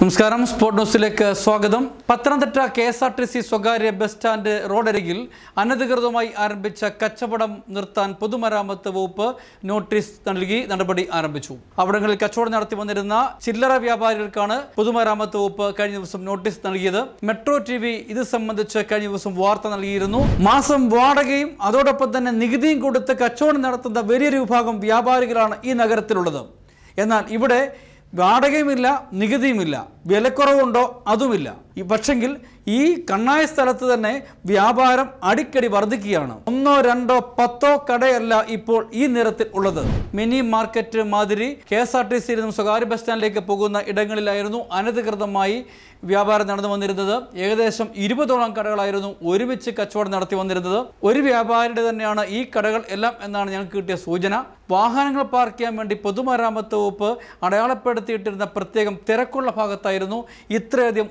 നമസ്കാരം. സ്പോർട്സ് ന്യൂസിലേക്ക് സ്വാഗതം. Pathanamthitta K S R T C സ്വകാര്യ ബസ് സ്റ്റാൻഡ് റോഡരികിൽ അനധികൃതമായി ആരംഭിച്ച കച്ചവടം നിർത്താൻ പൊതുമരാമത്ത് വകുപ്പ് നോട്ടീസ് നൽകി നടപടി ആരംഭിച്ചു. അവിടങ്ങളിൽ കച്ചവടം നടത്തി വന്നിരുന്ന ചില്ലറ വ്യാപാരികൾക്കാണ് പൊതുമരാമത്ത് വകുപ്പ് കഴിഞ്ഞ ദിവസം നോട്ടീസ് നൽകിയത്. മെട്രോ ടി വി ഇത് സംബന്ധിച്ച് കഴിഞ്ഞ ദിവസം വാർത്ത നൽകിയിരുന്നു. മാസം വാടകയും അതോടൊപ്പം തന്നെ നികുതിയും കൊടുത്ത് കച്ചവടം നടത്തുന്ന വലിയൊരു വിഭാഗം വ്യാപാരികളാണ് ഈ നഗരത്തിലുള്ളത്. എന്നാൽ ഇവിടെ വാടകയുമില്ല നികുതിയുമില്ല വിലക്കുറവുണ്ടോ അതുമില്ല. പക്ഷെങ്കിൽ ഈ കണ്ണായ സ്ഥലത്ത് തന്നെ വ്യാപാരം അടിക്കടി വർദ്ധിക്കുകയാണ് ഒന്നോ രണ്ടോ പത്തോ കടയല്ല ഇപ്പോൾ ഈ നിരത്തിൽ ഉള്ളത്. മിനി മാർക്കറ്റ് മാതിരി കെ എസ് ആർ ടി സിയിൽ നിന്നും സ്വകാര്യ ബസ് സ്റ്റാൻഡിലേക്ക് പോകുന്ന ഇടങ്ങളിലായിരുന്നു അനധികൃതമായി വ്യാപാരം നടന്നു വന്നിരുന്നത്. ഏകദേശം ഇരുപതോളം കടകളായിരുന്നു ഒരുമിച്ച് കച്ചവടം നടത്തി വന്നിരുന്നത്. ഒരു വ്യാപാരിയുടെ തന്നെയാണ് ഈ കടകൾ എല്ലാം എന്നാണ് ഞങ്ങൾക്ക് കിട്ടിയ സൂചന. വാഹനങ്ങൾ പാർക്ക് ചെയ്യാൻ വേണ്ടി പൊതുമരാമത്ത് വകുപ്പ് അടയാളപ്പെടുത്തിയിട്ടിരുന്ന പ്രത്യേകം തിരക്കുള്ള ഭാഗത്തായിരുന്നു ഇത്രയധികം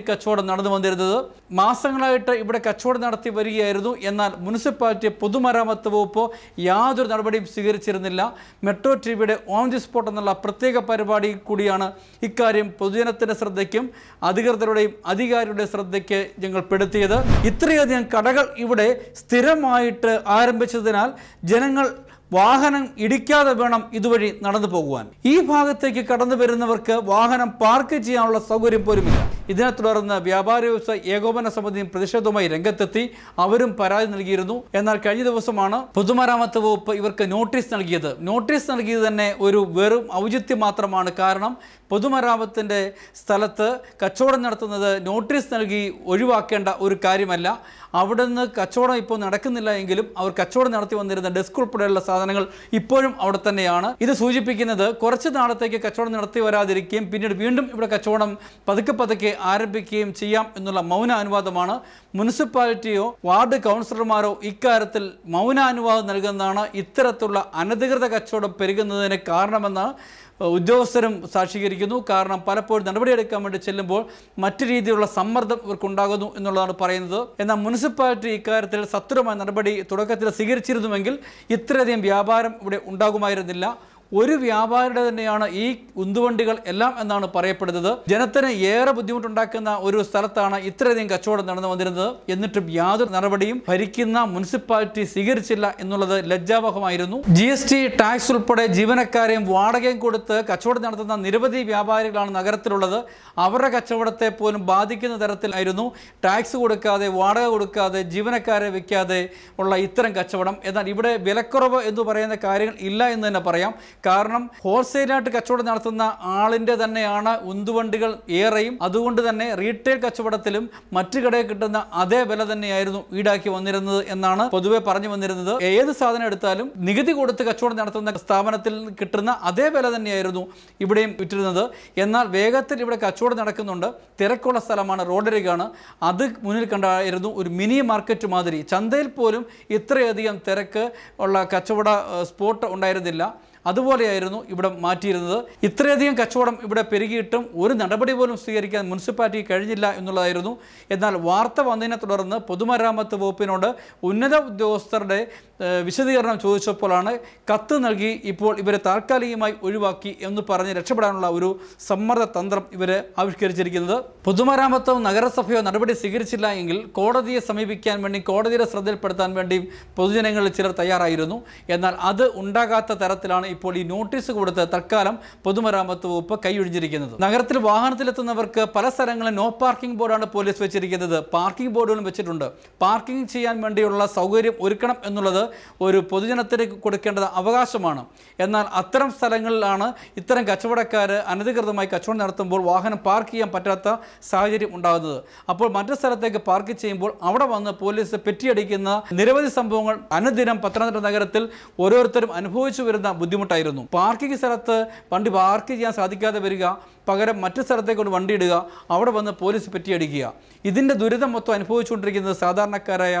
ഉന്തുവണ്ടി കച്ചവടം നടന്നു വന്നിരുന്നത്. മാസങ്ങളായിട്ട് ഇവിടെ കച്ചവടം നടത്തി വരികയായിരുന്നു. എന്നാൽ മുനിസിപ്പാലിറ്റി പൊതുമരാമത്ത് വകുപ്പ് യാതൊരു നടപടിയും സ്വീകരിച്ചിരുന്നില്ല. മെട്രോ ടി വിയുടെ ഓൺ ദി സ്പോട്ട് എന്നുള്ള പ്രത്യേക പരിപാടി കൂടിയാണ് ഇക്കാര്യം പൊതുജനത്തിന്റെ ശ്രദ്ധയ്ക്കും അധികൃതരുടെയും അധികാരിയുടെ ശ്രദ്ധയ്ക്ക് ഞങ്ങൾ പെടുത്തിയത്. ഇത്രയധികം കടകൾ ഇവിടെ സ്ഥിരമായിട്ട് ആരംഭിച്ചതിനാൽ ജനങ്ങൾ വാഹനം ഇടിക്കാതെ വേണം ഇതുവഴി നടന്നു പോകുവാൻ. ഈ ഭാഗത്തേക്ക് കടന്നു വരുന്നവർക്ക് വാഹനം പാർക്ക് ചെയ്യാനുള്ള സൗകര്യം പോലുമില്ല. ഇതിനെ തുടർന്ന് വ്യാപാര വ്യവസായ ഏകോപന സമിതിയും പ്രതിഷേധവുമായി രംഗത്തെത്തി അവരും പരാതി നൽകിയിരുന്നു. എന്നാൽ കഴിഞ്ഞ ദിവസമാണ് പൊതുമരാമത്ത് വകുപ്പ് ഇവർക്ക് നോട്ടീസ് നൽകിയത്. നോട്ടീസ് നൽകിയത് തന്നെ ഒരു വെറും ഔചിത്യം മാത്രമാണ്. കാരണം പൊതുമരാമത്തിന്റെ സ്ഥലത്ത് കച്ചവടം നടത്തുന്നത് നോട്ടീസ് നൽകി ഒഴിവാക്കേണ്ട ഒരു കാര്യമല്ല. അവിടുന്ന് കച്ചവടം ഇപ്പോൾ നടക്കുന്നില്ല എങ്കിലും അവർ കച്ചവടം നടത്തി വന്നിരുന്ന ഡെസ്ക് ഉൾപ്പെടെയുള്ള സാധനങ്ങൾ ഇപ്പോഴും അവിടെ തന്നെയാണ്. ഇത് സൂചിപ്പിക്കുന്നത് കുറച്ച് നാളത്തേക്ക് കച്ചവടം നടത്തി വരാതിരിക്കുകയും പിന്നീട് വീണ്ടും ഇവിടെ കച്ചവടം പതുക്കെ പതുക്കെ ആരംഭിക്കുകയും ചെയ്യാം എന്നുള്ള മൗന അനുവാദമാണ്. മുനിസിപ്പാലിറ്റിയോ വാർഡ് കൗൺസിലർമാരോ ഇക്കാര്യത്തിൽ മൗനാനുവാദം നൽകുന്നതാണ് ഇത്തരത്തിലുള്ള അനധികൃത കച്ചവടം പെരുകുന്നതിന് കാരണമെന്ന് ഉദ്യോഗസ്ഥരും സാക്ഷീകരിക്കുന്നു. കാരണം പലപ്പോഴും നടപടിയെടുക്കാൻ വേണ്ടി ചെല്ലുമ്പോൾ മറ്റു രീതിയിലുള്ള സമ്മർദ്ദം ഇവർക്കുണ്ടാകുന്നു എന്നുള്ളതാണ് പറയുന്നത്. എന്നാൽ മുനിസിപ്പാലിറ്റി ഇക്കാര്യത്തിൽ സത്വരമായ നടപടി തുടക്കത്തിൽ സ്വീകരിച്ചിരുന്നുവെങ്കിൽ ഇത്രയധികം വ്യാപാരം ഇവിടെ ഉണ്ടാകുമായിരുന്നില്ല. ഒരു വ്യാപാരിയുടെ തന്നെയാണ് ഈ ഉന്തുവണ്ടികൾ എല്ലാം എന്നാണ് പറയപ്പെടുന്നത്. ജനത്തിന് ഏറെ ബുദ്ധിമുട്ടുണ്ടാക്കുന്ന ഒരു സ്ഥലത്താണ് ഇത്രയധികം കച്ചവടം നടന്നു വന്നിരുന്നത്. എന്നിട്ടും യാതൊരു നടപടിയും ഭരിക്കുന്ന മുനിസിപ്പാലിറ്റി സ്വീകരിച്ചില്ല എന്നുള്ളത് ലജ്ജാവഹമായിരുന്നു. ജി എസ് ടി ടാക്സ് ഉൾപ്പെടെ ജീവനക്കാരെയും വാടകയും കൊടുത്ത് കച്ചവടം നടത്തുന്ന നിരവധി വ്യാപാരികളാണ് നഗരത്തിലുള്ളത്. അവരുടെ കച്ചവടത്തെ പോലും ബാധിക്കുന്ന തരത്തിലായിരുന്നു. ടാക്സ് കൊടുക്കാതെ വാടക കൊടുക്കാതെ ജീവനക്കാരെ വയ്ക്കാതെ ഉള്ള ഇത്തരം കച്ചവടം. എന്നാൽ ഇവിടെ വിലക്കുറവ് എന്ന് പറയുന്ന കാര്യങ്ങൾ ഇല്ല എന്ന് തന്നെ പറയാം. കാരണം ഹോൾസെയിലായിട്ട് കച്ചവടം നടത്തുന്ന ആളിന്റെ തന്നെയാണ് ഉന്തുവണ്ടികൾ ഏറെയും. അതുകൊണ്ട് തന്നെ റീറ്റെയിൽ കച്ചവടത്തിലും മറ്റു കടയിൽ കിട്ടുന്ന അതേ വില തന്നെയായിരുന്നു ഈടാക്കി വന്നിരുന്നത് എന്നാണ് പൊതുവെ പറഞ്ഞു വന്നിരുന്നത്. ഏത് സാധനം എടുത്താലും നികുതി കൊടുത്ത് കച്ചവടം നടത്തുന്ന സ്ഥാപനത്തിൽ കിട്ടുന്ന അതേ വില തന്നെയായിരുന്നു ഇവിടെയും വിറ്റിരുന്നത്. എന്നാൽ വേഗത്തിൽ ഇവിടെ കച്ചവടം നടക്കുന്നുണ്ട്. തിരക്കുള്ള സ്ഥലമാണ് റോഡരികാണ്. അത് മുന്നിൽ കണ്ടായിരുന്നു ഒരു മിനി മാർക്കറ്റ് മാതിരി. ചന്തയിൽ പോലും ഇത്രയധികം തിരക്ക് ഉള്ള കച്ചവട സ്പോട്ട് ഉണ്ടായിരുന്നില്ല. അതുപോലെയായിരുന്നു ഇവിടെ മാറ്റിയിരുന്നത്. ഇത്രയധികം കച്ചവടം ഇവിടെ പെരുകിയിട്ടും ഒരു നടപടി പോലും സ്വീകരിക്കാൻ മുനിസിപ്പാലിറ്റി കഴിഞ്ഞില്ല എന്നുള്ളതായിരുന്നു. എന്നാൽ വാർത്ത വന്നതിനെ തുടർന്ന് പൊതുമരാമത്ത് വകുപ്പിനോട് ഉന്നത ഉദ്യോഗസ്ഥരുടെ വിശദീകരണം ചോദിച്ചപ്പോഴാണ് കത്ത് നൽകി ഇപ്പോൾ ഇവരെ താൽക്കാലികമായി ഒഴിവാക്കി എന്ന് പറഞ്ഞ് രക്ഷപ്പെടാനുള്ള ഒരു സമ്മർദ്ദ തന്ത്രം ഇവർ ആവിഷ്കരിച്ചിരിക്കുന്നത്. പൊതുമരാമത്തോ നഗരസഭയോ നടപടി സ്വീകരിച്ചില്ല എങ്കിൽ കോടതിയെ സമീപിക്കാൻ വേണ്ടി കോടതിയുടെ ശ്രദ്ധയിൽപ്പെടുത്താൻ വേണ്ടിയും പൊതുജനങ്ങളിൽ ചിലർ തയ്യാറായിരുന്നു. എന്നാൽ അത് ഉണ്ടാകാത്ത തരത്തിലാണ് ഇപ്പോൾ ഈ നോട്ടീസ് കൊടുത്ത് തൽക്കാലം പൊതുമരാമത്ത് വകുപ്പ് കൈയൊഴിഞ്ഞിരിക്കുന്നത്. നഗരത്തിൽ വാഹനത്തിലെത്തുന്നവർക്ക് പല സ്ഥലങ്ങളിലും നോ പാർക്കിംഗ് ബോർഡാണ് പോലീസ് വെച്ചിരിക്കുന്നത്. പാർക്കിംഗ് ബോർഡുകളും വെച്ചിട്ടുണ്ട്. പാർക്കിംഗ് ചെയ്യാൻ വേണ്ടിയുള്ള സൗകര്യം ഒരുക്കണം എന്നുള്ളത് ഒരു പൊതുജനത്തിന് കൊടുക്കേണ്ടത് അവകാശമാണ്. എന്നാൽ അത്തരം സ്ഥലങ്ങളിലാണ് ഇത്തരം കച്ചവടക്കാർ അനധികൃതമായി കച്ചവടം നടത്തുമ്പോൾ വാഹനം പാർക്ക് ചെയ്യാൻ പറ്റാത്ത സാഹചര്യം ഉണ്ടാകുന്നത്. അപ്പോൾ മറ്റു സ്ഥലത്തേക്ക് പാർക്ക് ചെയ്യുമ്പോൾ അവിടെ വന്ന് പോലീസ് പെറ്റിയടിക്കുന്ന നിരവധി സംഭവങ്ങൾ അനുദിനം പത്തനംതിട്ട നഗരത്തിൽ ഓരോരുത്തരും അനുഭവിച്ചു വരുന്ന ബുദ്ധിമുട്ടായിരുന്നു. പാർക്കിംഗ് സ്ഥലത്ത് വണ്ടി പാർക്ക് ചെയ്യാൻ സാധിക്കാതെ വരിക പകരം മറ്റു സ്ഥലത്തേക്കൊണ്ട് വണ്ടി ഇടുക അവിടെ വന്ന് പോലീസ് പെറ്റിയടിക്കുക. ഇതിന്റെ ദുരിതം മൊത്തം അനുഭവിച്ചുകൊണ്ടിരിക്കുന്നത് സാധാരണക്കാരായ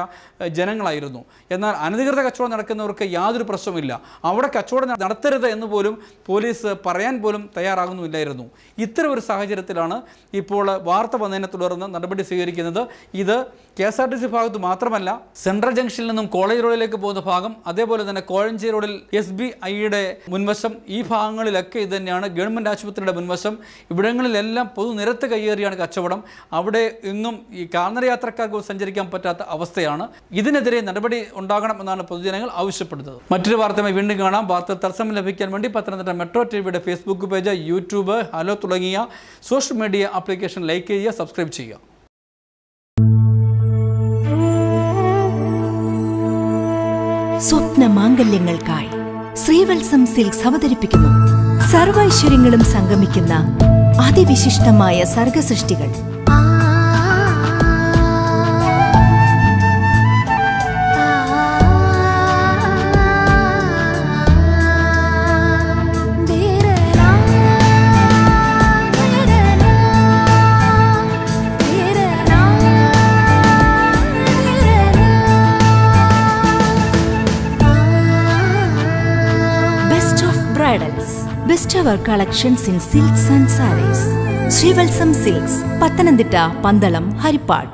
ജനങ്ങളായിരുന്നു. എന്നാൽ അനധികൃത കച്ചവടം നടക്കുന്നവർക്ക് യാതൊരു പ്രശ്നവുമില്ല. അവിടെ കച്ചവടം നടത്തരുത് എന്ന് പോലും പോലീസ് പറയാൻ പോലും തയ്യാറാകുന്നുമില്ലായിരുന്നു. ഇത്തരം ഒരു സാഹചര്യത്തിലാണ് ഇപ്പോൾ വാർത്ത വന്നതിനെ തുടർന്ന് നടപടി സ്വീകരിക്കുന്നത്. ഇത് K S R T C ഭാഗത്ത് മാത്രമല്ല സെൻട്രൽ ജംഗ്ഷനിൽ നിന്നും കോളേജ് റോഡിലേക്ക് പോകുന്ന ഭാഗം അതേപോലെ തന്നെ കോഴഞ്ചേരി റോഡിൽ എസ് ബി ഐയുടെ മുൻവശം ഈ ഭാഗങ്ങളിലൊക്കെ ഇത് തന്നെയാണ്. ഗവൺമെന്റ് ആശുപത്രിയുടെ മുൻവശം ഇവിടങ്ങളിലെല്ലാം പൊതുനിരത്ത് കയ്യേറിയാണ് കച്ചവടം. അവിടെ ഇന്നും ഈ കാൽനട യാത്രക്കാർക്ക് സഞ്ചരിക്കാൻ പറ്റാത്ത അവസ്ഥയാണ്. ഇതിനെതിരെ നടപടി ഉണ്ടാകണം എന്നാണ് പൊതുജനങ്ങൾ ആവശ്യപ്പെടുന്നത്. മറ്റൊരു വാർത്തയുമായി വീണ്ടും കാണാം. വാർത്ത തത്സമയം ലഭിക്കാൻ വേണ്ടി പത്തനംതിട്ട മെട്രോ ടി വിയുടെ ഫേസ്ബുക്ക് പേജ് യൂട്യൂബ് ഹലോ തുടങ്ങിയ സോഷ്യൽ മീഡിയ ആപ്ലിക്കേഷൻ ലൈക്ക് ചെയ്യുക സബ്സ്ക്രൈബ് ചെയ്യുക. സ്വപ്ന മാംഗല്യങ്ങൾക്കായി ശ്രീവത്സം സിൽക്സ് അവതരിപ്പിക്കുന്നു. സർവൈശ്വര്യങ്ങളും സംഗമിക്കുന്ന അതിവിശിഷ്ടമായ സർഗസൃഷ്ടികൾ bridals best our collections in silks and sarees Sreevatsam silks Pathanamthitta Pandalam Haripad